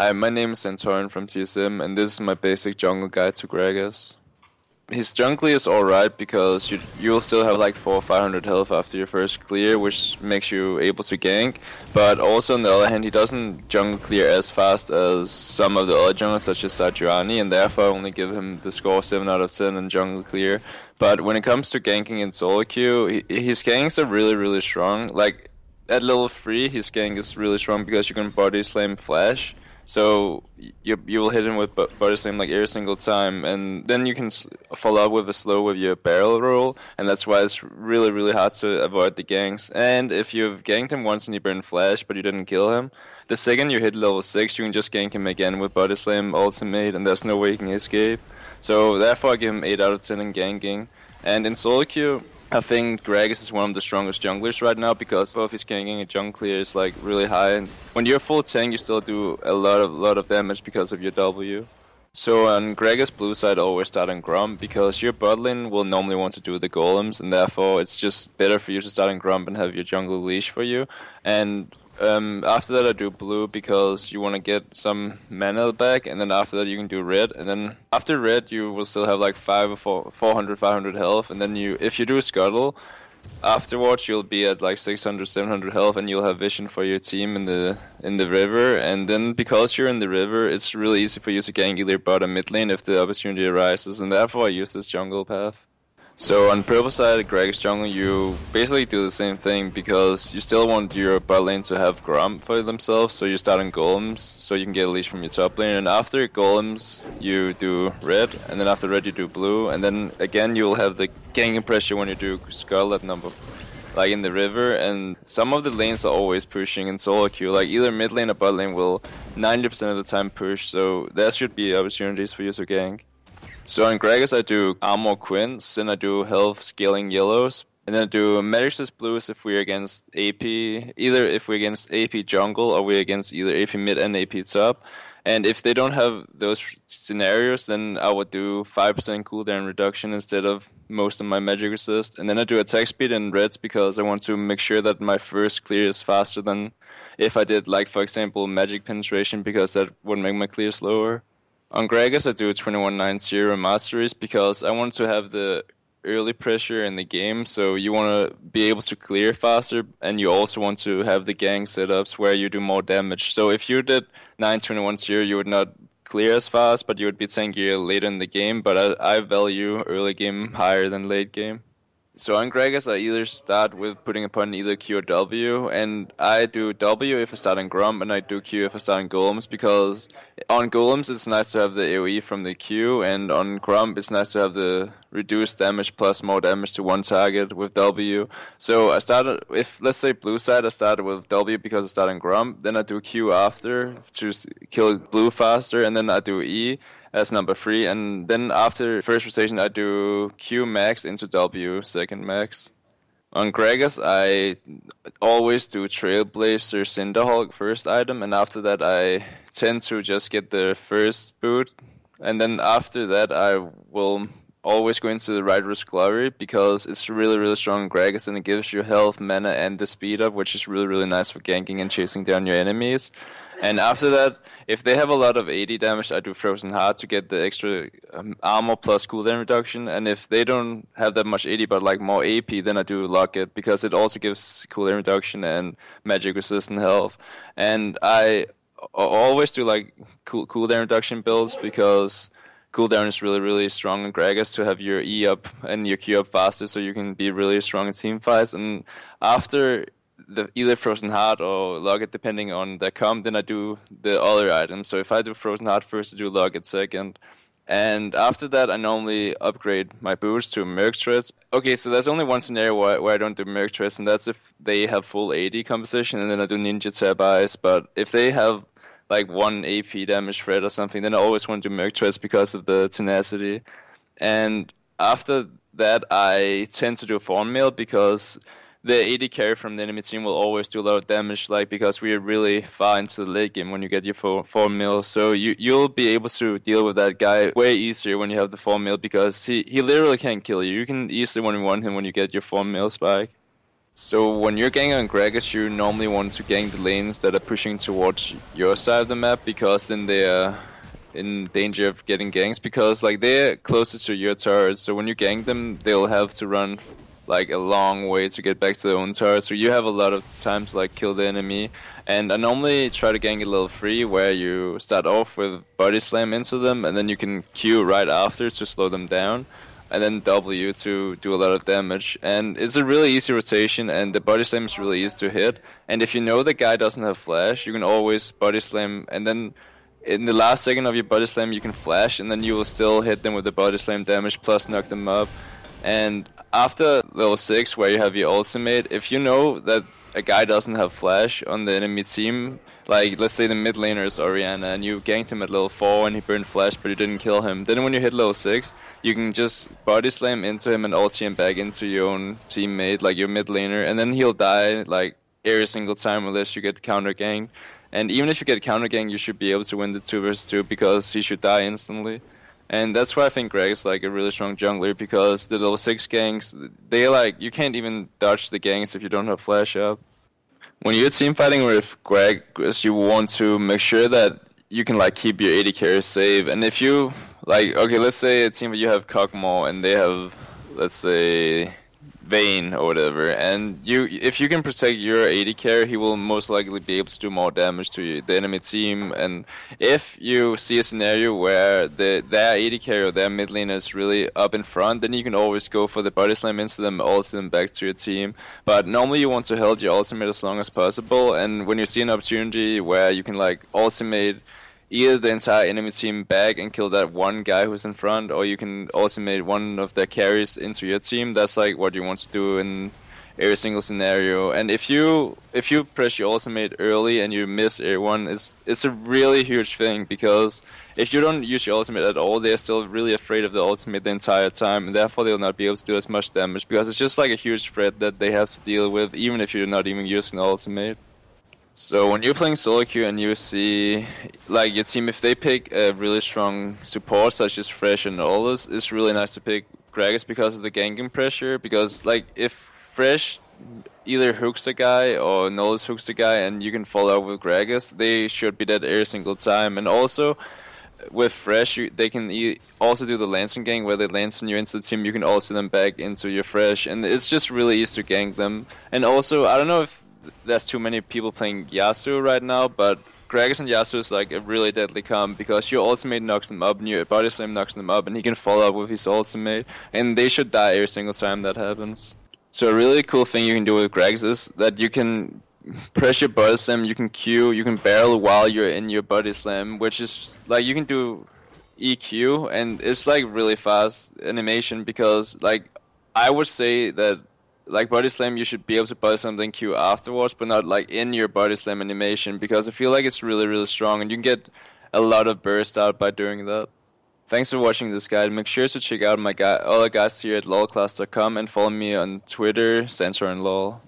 Hi, my name is Santorin from TSM, and this is my basic jungle guide to Gragas. His jungle is alright because you you'll still have like 4 or 500 health after your first clear, which makes you able to gank. But also on the other hand, he doesn't jungle clear as fast as some of the other junglers such as Sejuani, and therefore I only give him the score 7 out of 10 in jungle clear. But when it comes to ganking in solo queue, his ganks are really really strong. Like at level 3, his gank is really strong because you can body slam flash so you you will hit him with body slam like every single time, and then you can follow up with a slow with your barrel roll, and that's why it's really really hard to avoid the ganks. And if you've ganked him once and you burn flash, but you didn't kill him, the second you hit level six, you can just gank him again with body slam ultimate, and there's no way you can escape. So therefore, I give him eight out of ten in ganking. And in solo queue, I think Gragas is one of the strongest junglers right now because both his ganking and jungle clear is like really high. And when you're full tank, you still do a lot of lot of damage because of your W. So on Gragas blue side, always start on Gromp because your bot lane will normally want to do the golems, and therefore it's just better for you to start on Gromp and have your jungle leash for you. And um, after that, I do blue because you want to get some mana back, and then after that, you can do red. And then after red, you will still have like five or four, 400, 500 health. And then you, if you do scuttle, afterwards you'll be at like 600, 700 health, and you'll have vision for your team in the in the river. And then because you're in the river, it's really easy for you to gank either bottom mid lane if the opportunity arises. And therefore, I use this jungle path. So on purple side, Gragas jungle, you. Basically do the same thing because you still want your bot lane to have Gromp for themselves, so you start on golems, so you can get a leash from your top lane, and after golems, you do red, and then after red you do blue, and then again you'll have the ganking pressure when you do Scarlet number like in the river, and some of the lanes are always pushing in solo queue. Like either mid lane or bot lane will 90% of the time push, so there should be opportunities for you to gank. So in Gragas, I do armor quints, then I do health scaling yellows, and then I do Magic's blues if we're against AP, either if we're against AP jungle or we're against either AP mid and AP top. And if they don't have those scenarios, then I would do 5% cooldown reduction instead of most of my magic resist. And then I do attack speed in reds because I want to make sure that my first clear is faster than if I did, like, for example, magic penetration because that would make my clear slower. On Gragas, I do 2190 masteries because I want to have the early pressure in the game. So you want to be able to clear faster, and you also want to have the gank setups where you do more damage. So if you did 921 you would not clear as fast, but you would be tankier later in the game. But I, I value early game higher than late game. So on Gragas, I either start with putting upon either Q or W, and I do W if I start on Gromp, and I do Q if I start on Golems, because on Golems it's nice to have the AoE from the Q, and on Gromp it's nice to have the reduced damage plus more damage to one target with W. So I started, if let's say blue side, I started with W because I start on Gromp, then I do Q after to kill blue faster, and then I do E as number three. And then after first rotation, I do Q max into W second max. On Gragas, I always do Trailblazer Cinderhulk first item, and after that, I tend to just get the first boot. And then after that, I will always go into the Righteous Glory because it's really, really strong Gragas and it gives you health, mana, and the speed up, which is really, really nice for ganking and chasing down your enemies. And after that, if they have a lot of AD damage, I do Frozen Heart to get the extra um, armor plus cooldown reduction. And if they don't have that much AD but like more AP, then I do Locket because it also gives cooldown reduction and magic resistant health. And I always do like cool cooldown reduction builds because cooldown is really really strong in Gragas to have your E up and your Q up faster, so you can be really strong in team fights. And after the either frozen heart or locket depending on the comp then i do the other items so if i do frozen heart first i do locket second. And after that i normally upgrade my boots to merc treads okay so there's only one scenario where, where i don't do merc treads and that's if they have full AD composition and then i do ninja tabis but if they have like one ap damage threat or something then i always want to do merc treads because of the tenacity and after that i tend to do Thornmail because the AD carry from the enemy team will always do a lot of damage, like because we are really far into the late game when you get your four, Thornmail. So you you'll be able to deal with that guy way easier when you have the Thornmail because he, he literally can't kill you. You can easily one one him when you get your Thornmail spike. So when you're ganking on Gragas, you normally want to gank the lanes that are pushing towards your side of the map because then they are in danger of getting ganks because like they're closer to your turrets. So when you gank them, they'll have to run like a long way to get back to their own turret. So you have a lot of time to like kill the enemy. And I normally try to gank a little free where you start off with body slam into them and then you can Q right after to slow them down and then W to do a lot of damage. And it's a really easy rotation, and the body slam is really easy to hit. And if you know the guy doesn't have flash, you can always body slam, and then in the last second of your body slam, you can flash, and then you will still hit them with the body slam damage plus knock them up. And after level 6, where you have your ultimate, if you know that a guy doesn't have flash on the enemy team, like let's say the mid laner is Orianna and you ganked him at level 4 and he burned flash but you didn't kill him, then when you hit level 6, you can just body slam into him and ulti him back into your own teammate, like your mid laner, and then he'll die like every single time unless you get counter ganked. And even if you get counter ganked, you should be able to win the 2 vs 2 because he should die instantly. And that's why I think Greg is like a really strong jungler because the level 6 ganks, they like, you can't even dodge the ganks if you don't have flash up. When you're team fighting with Greg, you want to make sure that you can like keep your AD carry safe. And if you like, okay, let's say a team that you have Kog'Maw and they have, let's say, Vayne or whatever, and you if you can protect your AD carry, he will most likely be able to do more damage to the enemy team. And if you see a scenario where the their AD carry or their mid lane is really up in front, then you can always go for the body slam into them, ult them back to your team. But normally you want to hold your ultimate as long as possible. And when you see an opportunity where you can like ultimate either the entire enemy team back and kill that one guy who's in front, or you can ultimate one of their carries into your team. That's like what you want to do in every single scenario. And if you if you press your ultimate early and you miss everyone, it's it's a really huge thing because if you don't use your ultimate at all, they're still really afraid of the ultimate the entire time, and therefore they'll not be able to do as much damage because it's just like a huge threat that they have to deal with, even if you're not even using the ultimate. So when you're playing solo queue and you see like your team, if they pick a really strong support such as Thresh and Olus, it's really nice to pick Gragas because of the ganking pressure. Because like if Thresh either hooks the guy or Knowles hooks the guy and you can follow up with Gragas, they should be dead every single time. And also with Thresh, you, they can e- also do the Lancing gank where they lance you into the team. You can also them back into your Thresh, and it's just really easy to gank them. And also, I don't know if there's too many people playing Yasuo right now, but Gragas and Yasuo is like a really deadly comp because your ultimate knocks them up and your body slam knocks them up and he can follow up with his ultimate and they should die every single time that happens. So a really cool thing you can do with Gragas is that you can press your body slam, you can Q, you can barrel while you're in your body slam, which is like you can do EQ and it's like really fast animation because like I would say that like body slam, you should be able to body slam then Q afterwards, but not like in your body slam animation because I feel like it's really really strong and you can get a lot of burst out by doing that. Thanks for watching this guide. Make sure to check out my guy, all the guys here at lolclass.com and follow me on Twitter, Centaur and LOL.